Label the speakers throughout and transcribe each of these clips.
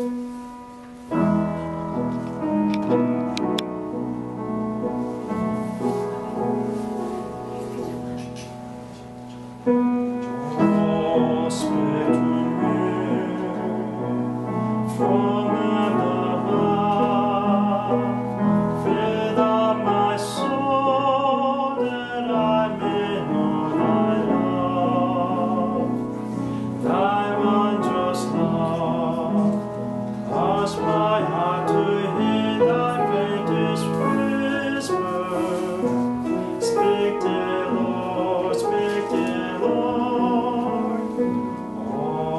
Speaker 1: Aspectum meum, from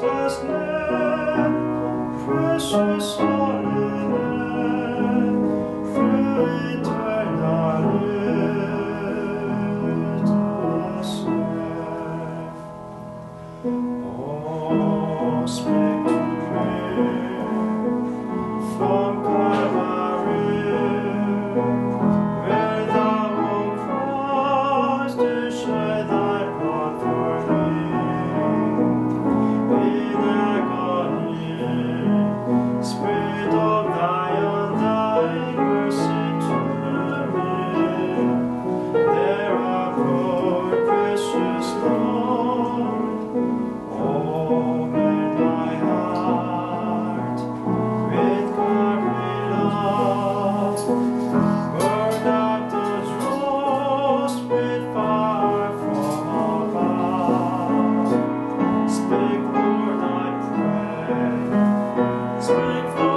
Speaker 1: precious Lamb, Oh, speak prayer from Calvary, where thou, O Christ, to share thy time for